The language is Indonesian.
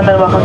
sangat terbaik